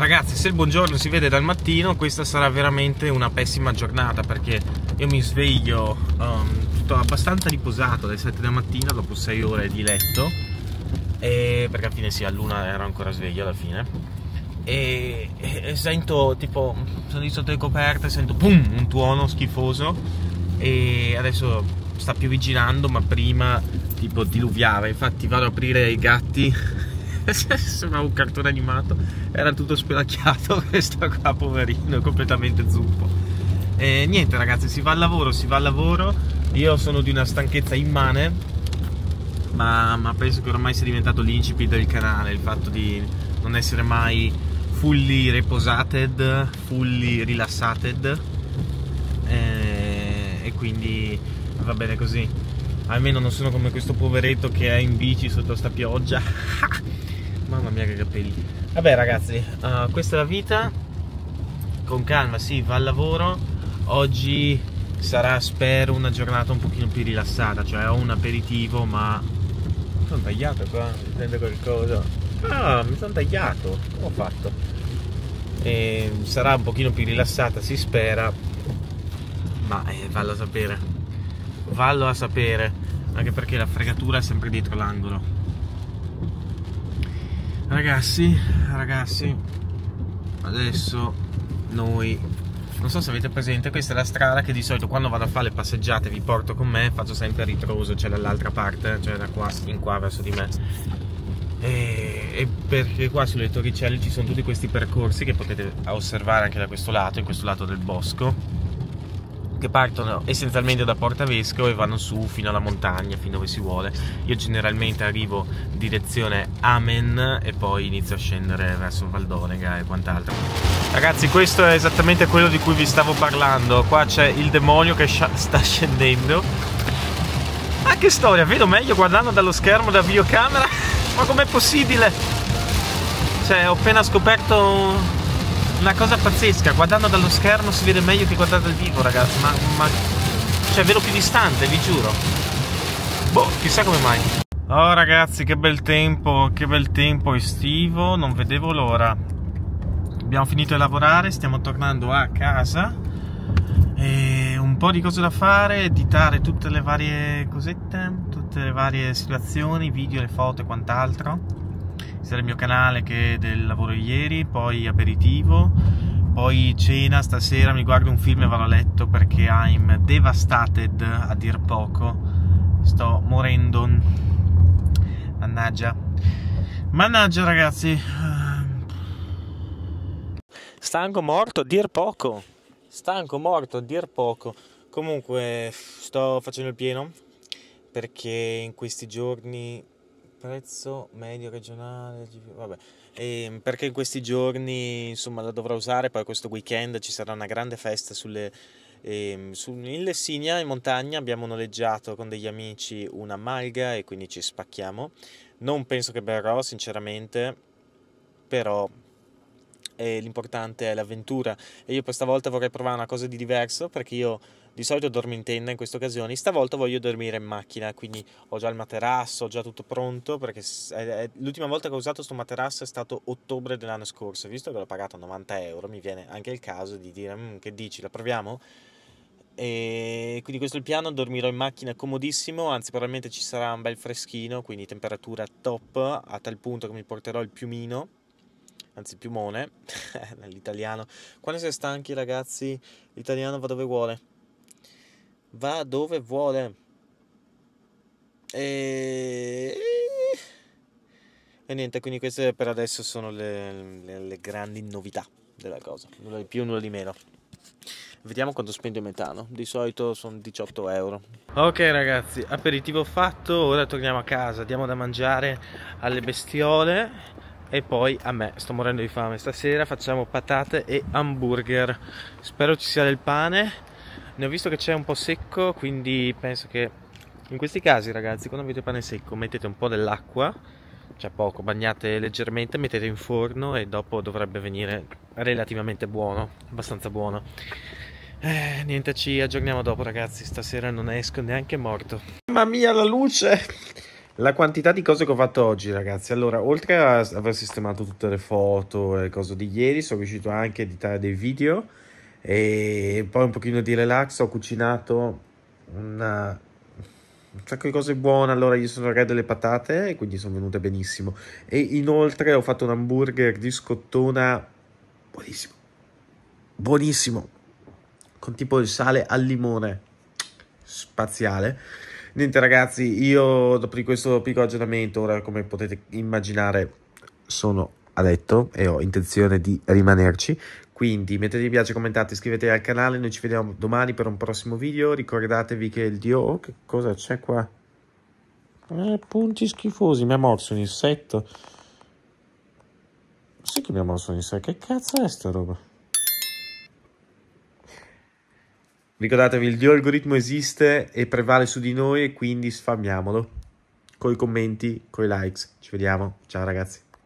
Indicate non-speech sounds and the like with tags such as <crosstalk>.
Ragazzi, se il buongiorno si vede dal mattino, questa sarà veramente una pessima giornata perché io mi sveglio um, tutto abbastanza riposato alle 7 della mattina dopo 6 ore di letto, e, perché alla fine sì, a luna ero ancora sveglio alla fine. E, e, sento tipo, sono di sotto le coperte, sento pum, un tuono schifoso e adesso sta piovigginando, ma prima tipo diluviava, infatti vado ad aprire i gatti <laughs> <laughs> sembrava un cartone animato era tutto spelacchiato <laughs> questo qua poverino completamente zuppo. E niente ragazzi si va al lavoro si va al lavoro. Io sono di una stanchezza immane ma, ma penso che ormai sia diventato l'incipit del canale il fatto di non essere mai fully reposated fully rilassated. E, e quindi va bene così. Almeno non sono come questo poveretto che è in bici sotto sta pioggia <laughs> Mamma mia che capelli. Vabbè ragazzi, uh, questa è la vita. Con calma, sì, va al lavoro. Oggi sarà, spero, una giornata un pochino più rilassata. Cioè ho un aperitivo, ma... Mi sono tagliato qua, mi prende qualcosa. Ah, mi sono tagliato. Come ho fatto? E sarà un pochino più rilassata, si spera. Ma eh, vallo a sapere. Vallo a sapere. Anche perché la fregatura è sempre dietro l'angolo Ragazzi, ragazzi, adesso noi non so se avete presente, questa è la strada che di solito quando vado a fare le passeggiate vi porto con me, faccio sempre a ritroso, cioè dall'altra parte, cioè da qua in qua verso di me. E, e, perché qua sulle torricelle ci sono tutti questi percorsi che potete osservare anche da questo lato, in questo lato del bosco che partono essenzialmente da Porta Vescovo e vanno su fino alla montagna, fino dove si vuole. Io generalmente arrivo direzione Amen e poi inizio a scendere verso Valdonega e quant'altro. Ragazzi, questo è esattamente quello di cui vi stavo parlando. Qua c'è il demonio che sta <laughs> scendendo. Ah, che storia! Vedo meglio guardando dallo schermo della videocamera. <laughs> Ma com'è possibile? Cioè, ho appena scoperto una cosa pazzesca, guardando dallo schermo si vede meglio che guardare dal vivo, ragazzi, ma, ma... Cioè, vedo più distante, vi giuro. Boh, chissà come mai. Oh ragazzi, che bel tempo, che bel tempo estivo, non vedevo l'ora. Abbiamo finito di lavorare, stiamo tornando a casa. E un po' di cose da fare, editare tutte le varie cosette, tutte le varie situazioni, video, le foto e quant'altro sia del mio canale che del lavoro ieri, poi aperitivo, poi cena, stasera mi guardo un film e vado a letto perché I'm devastated a dir poco, sto morendo, mannaggia, mannaggia ragazzi, stanco morto a dir poco, stanco morto a dir poco, comunque sto facendo il pieno perché in questi giorni prezzo medio regionale, vabbè. E ehm, perché in questi giorni insomma la dovrò usare, poi questo weekend ci sarà una grande festa sulle, eh, su, in Lessinia, in montagna, abbiamo noleggiato con degli amici una malga e quindi ci spacchiamo. Non penso che berrò sinceramente, però eh, l'importante è l'avventura. E io questa volta vorrei provare una cosa di diverso perché io di solito dormo in tenda in queste occasioni, stavolta voglio dormire in macchina, quindi ho già il materasso, ho già tutto pronto, perché l'ultima volta che ho usato questo materasso è stato ottobre dell'anno scorso, visto che l'ho pagato 90 euro, mi viene anche il caso di dire, mm, che dici, la proviamo? E quindi questo è il piano, dormirò in macchina comodissimo, anzi probabilmente ci sarà un bel freschino, quindi temperatura top, a tal punto che mi porterò il piumino, anzi piumone, <laughs> nell'italiano. Quando siete stanchi ragazzi, l'italiano va dove vuole va dove vuole. E... e niente, quindi queste per adesso sono le, le, le grandi novità della cosa, nulla di più, nulla di meno. Vediamo quanto spendo in metano. Di solito sono 18 euro. Ok ragazzi, aperitivo fatto. Ora torniamo a casa. Diamo da mangiare alle bestiole. E poi a me, sto morendo di fame. Stasera facciamo patate e hamburger. Spero ci sia del pane ne ho visto che c'è un po' secco, quindi penso che in questi casi, ragazzi, quando avete pane secco, mettete un po' dell'acqua, cioè poco, bagnate leggermente, mettete in forno e dopo dovrebbe venire relativamente buono, abbastanza buono. Eh, niente, ci aggiorniamo dopo, ragazzi. Stasera non esco neanche morto. Mamma mia, la luce! La quantità di cose che ho fatto oggi, ragazzi. Allora, oltre a aver sistemato tutte le foto e cose di ieri, sono riuscito anche a editare dei video e poi un pochino di relax. Ho cucinato una... un sacco di cose buone. Allora, io sono re delle patate e quindi sono venute benissimo. E inoltre ho fatto un hamburger di scottona buonissimo. Buonissimo. Con tipo il sale al limone spaziale Niente ragazzi, io dopo questo piccolo aggiornamento, ora come potete immaginare sono a letto e ho intenzione di rimanerci. Quindi mettete mi piace, commentate, iscrivetevi al canale, noi ci vediamo domani per un prossimo video. Ricordatevi che il dio... Oh, che cosa c'è qua? Eh, punti schifosi, mi ha morso un insetto. Sì che mi ha morso un insetto, che cazzo è sta roba? Ricordatevi, il dio algoritmo esiste e prevale su di noi quindi sfamiamolo. Con i commenti, con i likes. Ci vediamo. Ciao ragazzi.